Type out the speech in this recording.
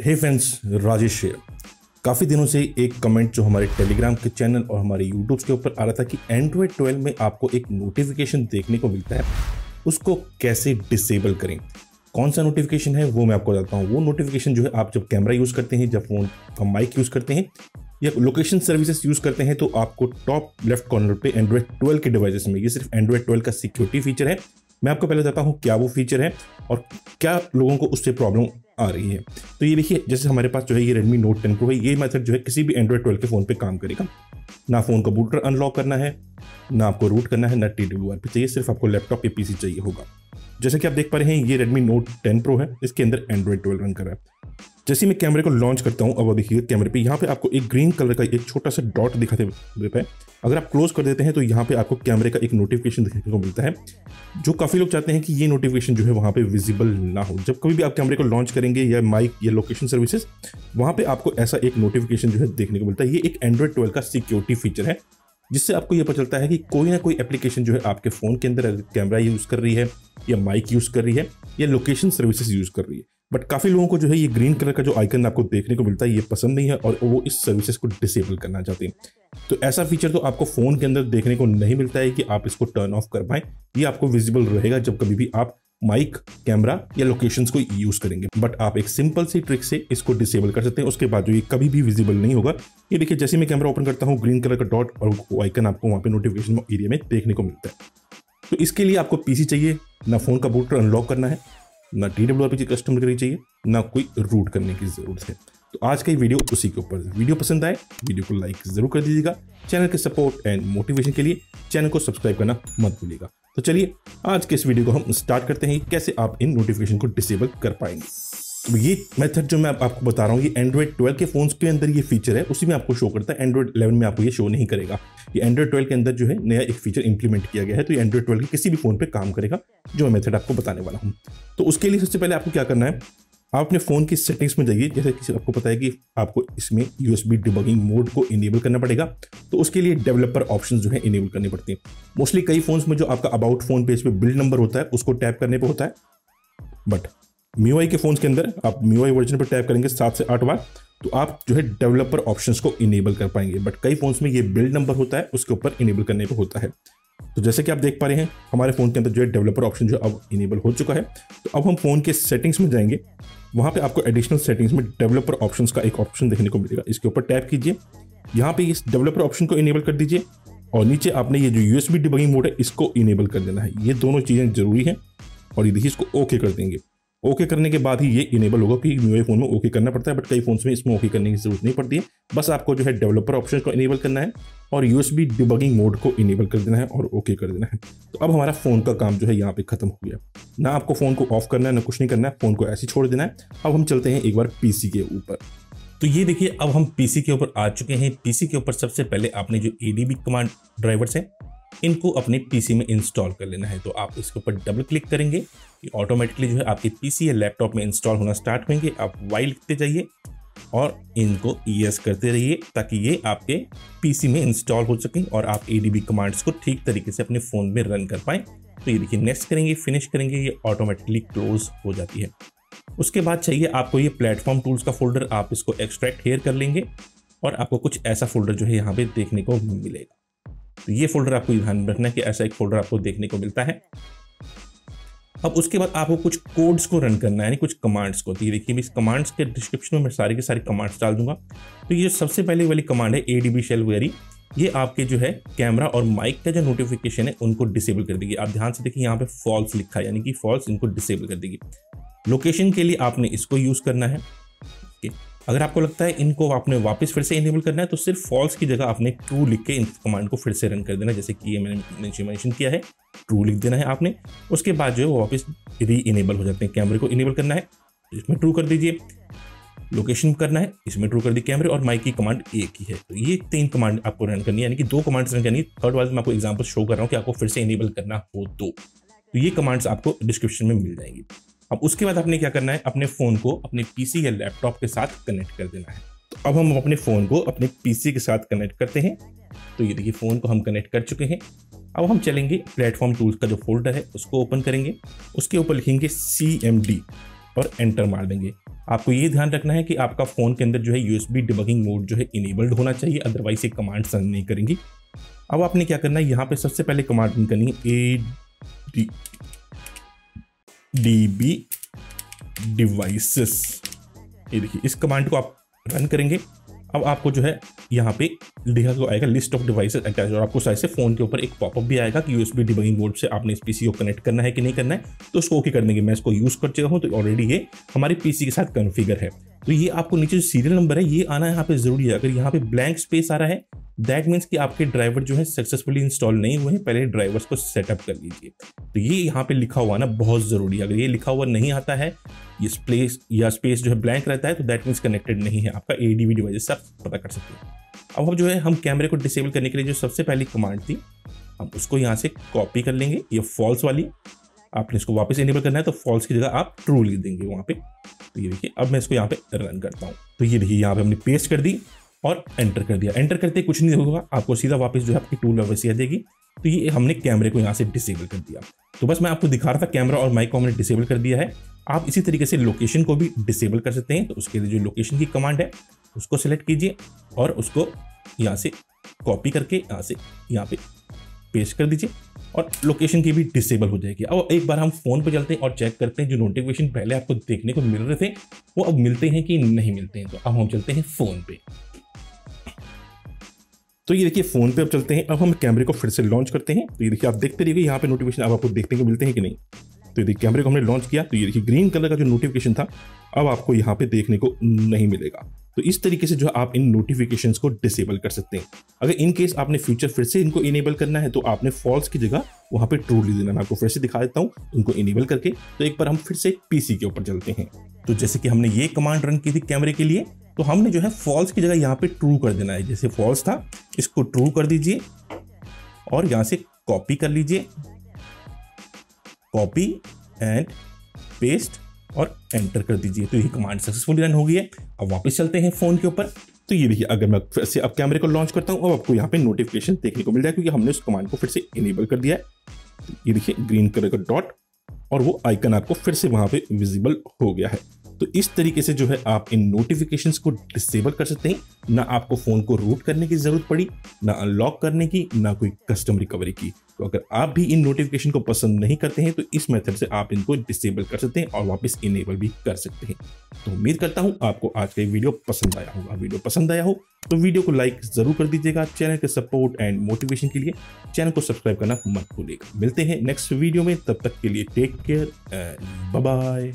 हे friends Rajesh share काफ़ी दिनों से एक कमेंट जो हमारे टेलीग्राम के चैनल और हमारे यूट्यूब के ऊपर आ रहा था कि एंड्रॉयड 12 में आपको एक नोटिफिकेशन देखने को मिलता है। उसको कैसे डिसेबल करें? कौन सा नोटिफिकेशन है, वो मैं आपको बताता हूँ। वो नोटिफिकेशन जो है, आप जब कैमरा यूज़ करते हैं, जब फ़ोन का माइक यूज़ करते हैं, या लोकेशन सर्विसेज़ यूज़ करते हैं तो आपको टॉप लेफ़्ट कॉर्नर पे एंड्रॉयड 12 के डिवाइसेस में, ये सिर्फ़ एंड्रॉयड 12 का सिक्योरिटी फीचर है। मैं आपको पहले बताता हूँ क्या वो फीचर है और क्या लोगों को उससे प्रॉब्लम आ रही है। तो ये देखिए, जैसे हमारे पास जो है ये Redmi Note 10 Pro है, ये मेथड जो है किसी भी एंड्रॉयड 12 के फ़ोन पे काम करेगा। ना फ़ोन का बूटर अनलॉक करना है, ना आपको रूट करना है, ना टी डब्ल्यू चाहिए, सिर्फ़ आपको लैपटॉप या पीसी चाहिए होगा। जैसे कि आप देख पा रहे हैं, ये Redmi Note 10 Pro है, इसके अंदर एंड्रॉयड 12 रन कर रहा है। जैसे मैं कैमरे को लॉन्च करता हूँ, अब देखिए कैमरे पे, यहाँ पे आपको एक ग्रीन कलर का एक छोटा सा डॉट दिखाते देता है। अगर आप क्लोज कर देते हैं तो यहाँ पे आपको कैमरे का एक नोटिफिकेशन देखने को मिलता है, जो काफ़ी लोग चाहते हैं कि ये नोटिफिकेशन जो है वहाँ पे विजिबल ना हो। जब कभी भी आप कैमरे को लॉन्च करेंगे या माइक या लोकेशन सर्विसेज़ वहाँ पे आपको ऐसा एक नोटिफिकेशन जो है देखने को मिलता है। ये एक एंड्रॉयड ट्वेल्व का सिक्योरिटी फीचर है, जिससे आपको ये पता चलता है कि कोई ना कोई एप्लीकेशन जो है आपके फ़ोन के अंदर कैमरा यूज़ कर रही है या माइक यूज़ कर रही है या लोकेशन सर्विसेज़ यूज़ कर रही है। बट काफ़ी लोगों को जो है ये ग्रीन कलर का जो आइकन आपको देखने को मिलता है, ये पसंद नहीं है और वो इस सर्विसेज़ को डिसेबल करना चाहते हैं। तो ऐसा फीचर तो आपको फ़ोन के अंदर देखने को नहीं मिलता है कि आप इसको टर्न ऑफ़ कर पाए। ये आपको विजिबल रहेगा जब कभी भी आप माइक कैमरा या लोकेशंस को यूज़ करेंगे। बट आप एक सिंपल सी ट्रिक से इसको डिसेबल कर सकते हैं। उसके बाद जो ये कभी भी विजिबल नहीं होगा, ये देखिए जैसे मैं कैमरा ओपन करता हूँ ग्रीन कलर का डॉट और आइकन आपको वहाँ पे नोटिफिकेशन एरिया में देखने को मिलता है। तो इसके लिए आपको पीसी चाहिए, ना फ़ोन का बूटर अनलॉक करना है। ना टी डब्ल्यू कस्टमर करनी चाहिए, ना कोई रूट करने की ज़रूरत है। तो आज का ये वीडियो उसी के ऊपर वीडियो पसंद आए वीडियो को लाइक ज़रूर कर दीजिएगा। चैनल के सपोर्ट एंड मोटिवेशन के लिए चैनल को सब्सक्राइब करना मत भूलिएगा। तो चलिए, आज के इस वीडियो को हम स्टार्ट करते हैं। कैसे आप इन नोटिफिकेशन को डिसेबल कर पाएँगे? ये मेथड जो मैं आपको बता रहा हूँ, ये एंड्रॉइड 12 के फोन्स के अंदर ये फीचर है, उसी में आपको शो करता है। एंड्रॉइड 11 में आपको ये शो नहीं करेगा। ये एंड्रॉइड 12 के अंदर जो है नया एक फीचर इंप्लीमेंट किया गया है तो ये एंड्रॉइड 12 के किसी भी फ़ोन पे काम करेगा, जो मैं मेथड आपको बताने वाला हूँ। तो उसके लिए सबसे पहले आपको क्या करना है, आप अपने फ़ोन की सेटिंग्स में जाइए। जैसे किसी आपको पता है कि आपको इसमें यूएसबी डिबगिंग मोड को इनेबल करना पड़ेगा तो उसके लिए डेवलपर ऑप्शन जो है इनेबल करनी पड़ती हैं। मोस्टली कई फोन्स में जो आपका अबाउट फ़ोन पेज पे बिल्ड नंबर होता है, उसको टैप करने पे होता है बट म्यूआई के फ़ोन के अंदर, आप म्यूआई वर्जन पर टैप करेंगे सात से आठ बार तो आप जो है डेवलपर ऑप्शंस को इनेबल कर पाएँगे। बट कई फोन्स में ये बिल्ड नंबर होता है, उसके ऊपर इनेबल करने पर होता है। तो जैसे कि आप देख पा रहे हैं, हमारे फ़ोन के अंदर जो है डेवलपर ऑप्शन जो अब इनेबल हो चुका है। तो अब हम फ़ोन के सेटिंग्स में जाएँगे। वहाँ पे आपको एडिशनल सेटिंग्स में डेवलपर ऑप्शंस का एक ऑप्शन देखने को मिलेगा। इसके ऊपर टैप कीजिए। यहाँ पे इस डेवलपर ऑप्शन को इनेबल कर दीजिए। और नीचे आपने ये जो यूएसबी डिबगिंग मोड है, इसको इनेबल कर देना है। ये दोनों चीज़ें ज़रूरी हैं और ये देखिए इसको ओके कर देंगे। ओके करने के बाद ही ये इनेबल होगा कि न्यू फ़ोन में ओके करना पड़ता है बट कई फ़ोन में इसमें ओके करने की ज़रूरत नहीं पड़ती है। बस आपको जो है डेवलपर ऑप्शन को इनेबल करना है और यूएसबी डिबगिंग मोड को इनेबल कर देना है और ओके कर देना है। तो अब हमारा फ़ोन का काम जो है यहाँ पे खत्म हो गया। ना आपको फ़ोन को ऑफ़ करना है, ना कुछ नहीं करना है फ़ोन को ऐसे छोड़ देना है। अब हम चलते हैं एक बार पीसी के ऊपर। तो ये देखिए, अब हम पीसी के ऊपर आ चुके हैं। पीसी के ऊपर सबसे पहले आपने जो एडीबी कमांड ड्राइवर्स हैं इनको अपने पीसी में इंस्टॉल कर लेना है। तो आप इसके ऊपर डबल क्लिक करेंगे कि ऑटोमेटिकली जो है आपके पीसी या लैपटॉप में इंस्टॉल होना स्टार्ट होंगे आप वाई लिखते जाइए और इनको ईएस करते रहिए ताकि ये आपके पीसी में इंस्टॉल हो सकें और आप एडीबी कमांड्स को ठीक तरीके से अपने फ़ोन में रन कर पाएँ। तो ये देखिए नेक्स्ट करेंगे फिनिश करेंगे, ये ऑटोमेटिकली क्लोज हो जाती है। उसके बाद चाहिए आपको ये प्लेटफॉर्म टूल्स का फोल्डर आप इसको एक्सट्रैक्ट हेयर कर लेंगे और आपको कुछ ऐसा फोल्डर जो है यहाँ पे देखने को मिलेगा। तो ये फोल्डर आपको ध्यान में रखना है कि ऐसा एक फोल्डर आपको देखने को मिलता है। अब उसके बाद आपको कुछ कोड्स को रन करना है, यानी कुछ कमांड्स को। तो ये देखिए इस कमांड्स के डिस्क्रिप्शन में मैं सारी के सारी कमांड्स डाल दूँगा। तो ये जो सबसे पहले वाली कमांड है A D B shell very ये आपके जो है कैमरा और माइक का जो नोटिफिकेशन है, उनको डिसेबल कर देगी। आप ध्यान से देखिए, यहाँ पे फॉल्स लिखा है, यानी कि फॉल्स इनको डिसेबल कर देगी। लोकेशन के लिए आपने इसको यूज़ करना है। अगर आपको लगता है इनको आपने वापस फिर से इनेबल करना है तो सिर्फ़ फॉल्स की जगह आपने ट्रू लिख के इन कमांड को फिर से रन कर देना जैसे कि ये मैंने मैंशन किया है। ट्रू लिख देना है आपने। उसके बाद जो है वो वापस री इनेबल हो जाते हैं कैमरे को इनेबल करना है। इसमें ट्रू कर दीजिए। लोकेशन करना है इसमें ट्रू कर दी कैमरे और माइक की कमांड एक ही है। तो ये तीन कमांड आपको रन करनी है यानी कि दो कमांड्स रन करनी है। थर्ड वाले मैं आपको एग्ज़ाम्पल शो कर रहा हूँ कि आपको फिर से इनेबल करना हो तो, तो ये कमांड्स आपको डिस्क्रिप्शन में मिल जाएँगी। अब उसके बाद आपने क्या करना है? अपने फ़ोन को अपने पीसी या लैपटॉप के साथ कनेक्ट कर देना है। तो अब हम अपने फ़ोन को अपने पीसी के साथ कनेक्ट करते हैं। तो ये देखिए फ़ोन को हम कनेक्ट कर चुके हैं। अब हम चलेंगे प्लेटफॉर्म टूल्स का जो फोल्डर है, उसको ओपन करेंगे। उसके ऊपर लिखेंगे सी एम डी और एंटर मार देंगे। आपको ये ध्यान रखना है कि आपका फ़ोन के अंदर जो है यूएसबी डिबगिंग मोड जो है इनेबल्ड होना चाहिए अदरवाइज़ ये कमांड रन नहीं करेंगी। अब आपने क्या करना है? यहाँ पे सबसे पहले कमांड करनी है A D D B devices ये देखिए, इस कमांड को आप रन करेंगे। अब आपको जो है, यहाँ पे लिखा को आएगा लिस्ट ऑफ़ डिवाइसेस अटैच और आपको साइड से फ़ोन के ऊपर एक पॉपअप भी आएगा कि यूएसबी डिबगिंग बोर्ड से आपने इस पीसी को कनेक्ट करना है कि नहीं करना है। तो उसको ओके कर देंगे। मैं इसको यूज़ कर चुका हूँ तो ऑलरेडी ये हमारे पीसी के साथ कन्फिगर है। तो ये आपको नीचे जो सीरियल नंबर है, ये आना यहाँ पे ज़रूरी है। अगर यहाँ पे ब्लैंक स्पेस आ रहा है दैट मीन्स कि आपके ड्राइवर जो है सक्सेसफुली इंस्टॉल नहीं हुए हैं, पहले ड्राइवर्स को सेटअप कर लीजिए। तो ये यहाँ पे लिखा हुआ ना, बहुत ज़रूरी है। अगर ये लिखा हुआ नहीं आता है, ये स्पेस या स्पेस जो है ब्लैंक रहता है तो दैट मीन्स कनेक्टेड नहीं है। आपका ए डी डिवाइस से आप पता कर सकते हैं। अब हम जो है, हम कैमरे को डिसेबल करने के लिए जो सबसे पहली कमांड थी, हम उसको यहाँ से कॉपी कर लेंगे। ये फॉल्स वाली, आपने इसको वापस इनेबल करना है तो फॉल्स की जगह आप ट्रू लिख देंगे वहाँ पे। तो ये देखिए, अब मैं इसको यहाँ पे रन करता हूँ। तो ये देखिए, यहाँ पे हमने पेस्ट कर दी। और एंटर कर दिया। एंटर करते कुछ नहीं होगा, आपको सीधा वापस जो है आपकी टूल वैसे आ जाएगी तो ये हमने कैमरे को यहाँ से डिसेबल कर दिया। तो बस मैं आपको दिखा रहा था कैमरा और माइक को हमने डिसेबल कर दिया है। आप इसी तरीके से लोकेशन को भी डिसेबल कर सकते हैं। तो उसके लिए जो लोकेशन की कमांड है, उसको सेलेक्ट कीजिए और उसको यहाँ से कॉपी करके यहाँ से यहाँ पे पेस्ट कर दीजिए और लोकेशन की भी डिसेबल हो जाएगी। अब एक बार हम फ़ोन पर चलते हैं और चेक करते हैं, जो नोटिफिकेशन पहले आपको देखने को मिल रहे थे, वो अब मिलते हैं कि नहीं मिलते हैं। तो अब हम चलते हैं फ़ोन पे। तो ये देखिए, फ़ोन पे अब चलते हैं। अब हम कैमरे को फिर से लॉन्च करते हैं। तो ये देखिए, आप देखते रहिए, यहाँ पे नोटिफिकेशन अब आपको देखने को मिलते हैं कि नहीं। तो ये देखिए, कैमरे को हमने लॉन्च किया। तो ये देखिए ग्रीन कलर का जो नोटिफिकेशन था, अब आपको यहाँ पे देखने को नहीं मिलेगा। तो इस तरीके से जो आप इन नोटिफिकेशन को डिसेबल कर सकते हैं। अगर इन केस आपने फ्यूचर फिर से इनको इनेबल करना है तो आपने फॉल्स की जगह वहाँ पे ट्रू ले देना मैं आपको फिर से दिखा देता हूँ, इनको इनेबल करके। तो एक बार हम फिर से पीसी के ऊपर चलते हैं। तो जैसे कि हमने ये कमांड रन की थी कैमरे के लिए तो हमने जो है फॉल्स की जगह यहाँ पे ट्रू कर देना है। जैसे फॉल्स था इसको ट्रू कर दीजिए और यहाँ से कॉपी कर लीजिए। कॉपी एंड पेस्ट और एंटर कर दीजिए। तो ये कमांड सक्सेसफुली रन हो गई है। अब वापस चलते हैं फ़ोन के ऊपर। तो ये देखिए, अगर मैं फिर से अब कैमरे को लॉन्च करता हूँ, अब आपको यहाँ पे नोटिफिकेशन देखने को मिल जाए क्योंकि हमने उस कमांड को फिर से इनेबल कर दिया है। ये देखिए ग्रीन कलर का डॉट और वो आइकन आपको फिर से वहाँ पे विजिबल हो गया है। तो इस तरीके से जो है आप इन नोटिफिकेशन को डिसेबल कर सकते हैं। ना आपको फ़ोन को रूट करने की ज़रूरत पड़ी, ना अनलॉक करने की, ना कोई कस्टम रिकवरी की। तो अगर आप भी इन नोटिफिकेशन को पसंद नहीं करते हैं तो इस मेथड से आप इनको डिसेबल कर सकते हैं और वापस इनेबल भी कर सकते हैं। तो उम्मीद करता हूँ आपको आज का वीडियो पसंद आया होगा। वीडियो पसंद आया हो तो वीडियो को लाइक ज़रूर कर दीजिएगा। चैनल के सपोर्ट एंड मोटिवेशन के लिए चैनल को सब्सक्राइब करना मत भूलिएगा। मिलते हैं नेक्स्ट वीडियो में, तब तक के लिए टेक केयर एंड बाय